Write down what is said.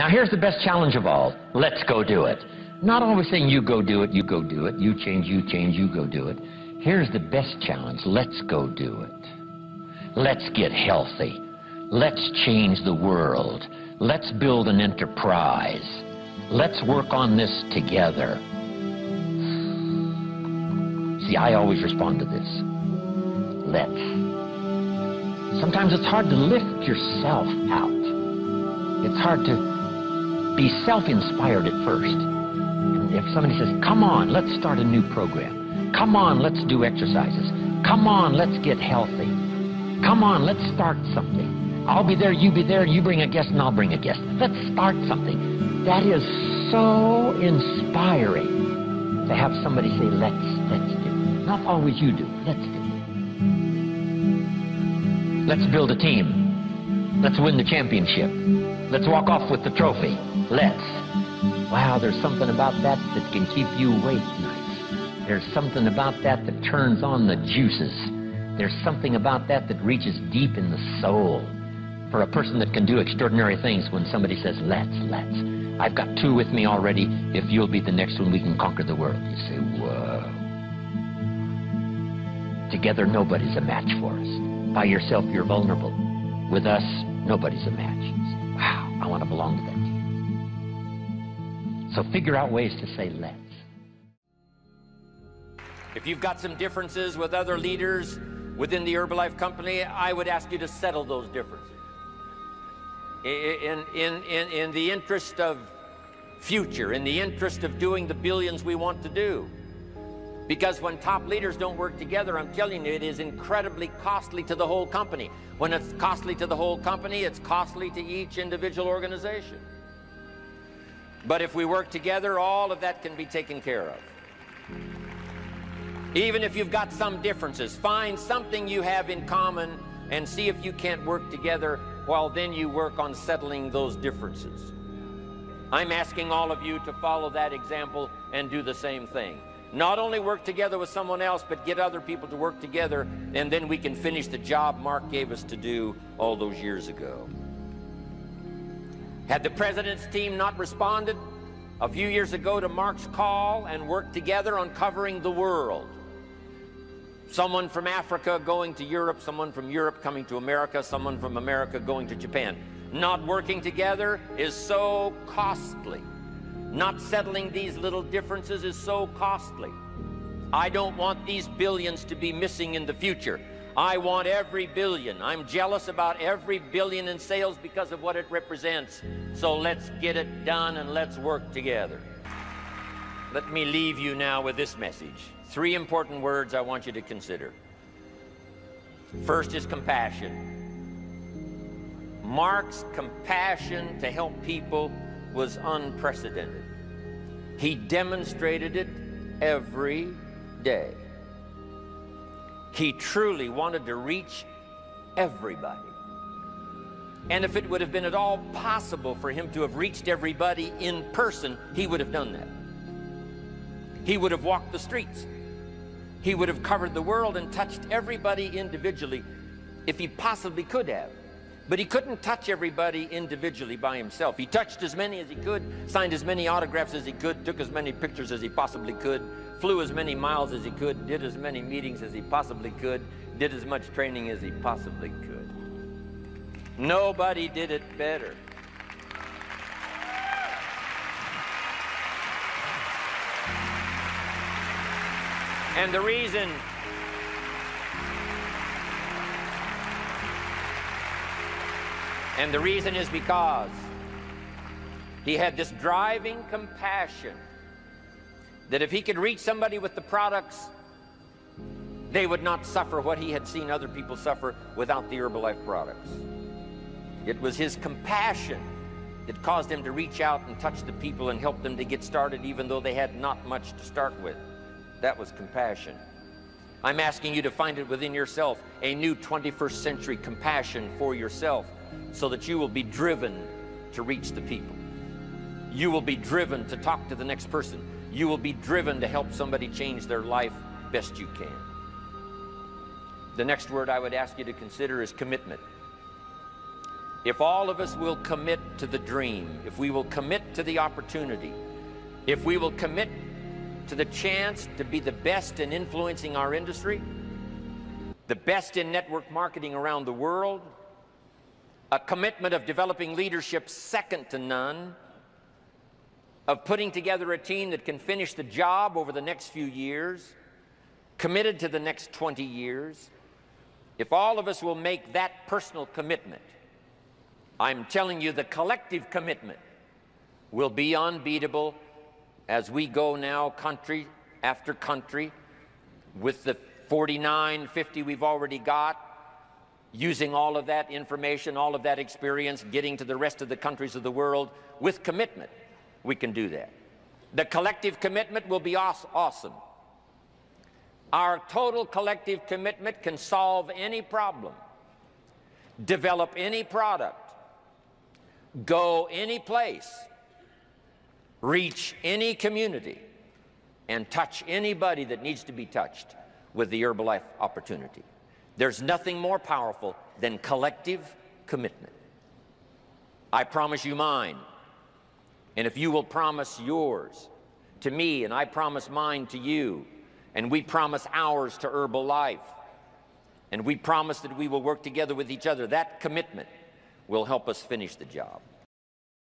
Now, here's the best challenge of all let's go do it. Not always saying you go do it, you go do it, you change, you change, you go do it. Here's the best challenge let's go do it. Let's get healthy. Let's change the world. Let's build an enterprise. Let's work on this together. See, I always respond to this. Let's. Sometimes it's hard to lift yourself out. It's hard to be self-inspired at first. If somebody says, come on, let's start a new program. Come on, let's do exercises. Come on, let's get healthy. Come on, let's start something. I'll be there, you be there, you bring a guest, and I'll bring a guest. Let's start something. That is so inspiring to have somebody say, let's, let's do. Not always you do. Let's do. It. Let's build a team. Let's win the championship. Let's walk off with the trophy. Let's. Wow, there's something about that that can keep you awake nights. There's something about that that turns on the juices. There's something about that that reaches deep in the soul. For a person that can do extraordinary things when somebody says, let's, let's. I've got two with me already. If you'll be the next one, we can conquer the world. You say, whoa. Together, nobody's a match for us. By yourself, you're vulnerable. With us, nobody's a match. Wow, I want to belong to that team. So figure out ways to say let's. If you've got some differences with other leaders within the Herbalife company, I would ask you to settle those differences. In, in, in, in the interest of future, in the interest of doing the billions we want to do. Because when top leaders don't work together, I'm telling you, it is incredibly costly to the whole company. When it's costly to the whole company, it's costly to each individual organization. But if we work together, all of that can be taken care of. Even if you've got some differences, find something you have in common and see if you can't work together while then you work on settling those differences. I'm asking all of you to follow that example and do the same thing. Not only work together with someone else, but get other people to work together, and then we can finish the job Mark gave us to do all those years ago. Had the president's team not responded a few years ago to Mark's call and worked together on covering the world, someone from Africa going to Europe, someone from Europe coming to America, someone from America going to Japan. Not working together is so costly. Not settling these little differences is so costly. I don't want these billions to be missing in the future. I want every billion. I'm jealous about every billion in sales because of what it represents. So let's get it done and let's work together. Let me leave you now with this message. Three important words I want you to consider. First is compassion. Mark's compassion to help people was unprecedented. He demonstrated it every day. He truly wanted to reach everybody. And if it would have been at all possible for him to have reached everybody in person, he would have done that. He would have walked the streets. He would have covered the world and touched everybody individually if he possibly could have. But he couldn't touch everybody individually by himself. He touched as many as he could, signed as many autographs as he could, took as many pictures as he possibly could, flew as many miles as he could, did as many meetings as he possibly could, did as much training as he possibly could. Nobody did it better. And the reason And the reason is because he had this driving compassion that if he could reach somebody with the products, they would not suffer what he had seen other people suffer without the Herbalife products. It was his compassion that caused him to reach out and touch the people and help them to get started even though they had not much to start with. That was compassion. I'm asking you to find it within yourself, a new 21st century compassion for yourself so that you will be driven to reach the people. You will be driven to talk to the next person. You will be driven to help somebody change their life best you can. The next word I would ask you to consider is commitment. if all of us will commit to the dream, if we will commit to the opportunity, if we will commit to the chance to be the best in influencing our industry, the best in network marketing around the world, a commitment of developing leadership second to none, of putting together a team that can finish the job over the next few years, committed to the next 20 years, if all of us will make that personal commitment, I'm telling you the collective commitment will be unbeatable as we go now country after country with the 49, 50 we've already got, using all of that information, all of that experience, getting to the rest of the countries of the world with commitment, we can do that. The collective commitment will be awesome. Our total collective commitment can solve any problem, develop any product, go any place, reach any community, and touch anybody that needs to be touched with the Herbalife opportunity. There's nothing more powerful than collective commitment. I promise you mine. And if you will promise yours to me, and I promise mine to you, and we promise ours to Herbalife. And we promise that we will work together with each other. That commitment will help us finish the job.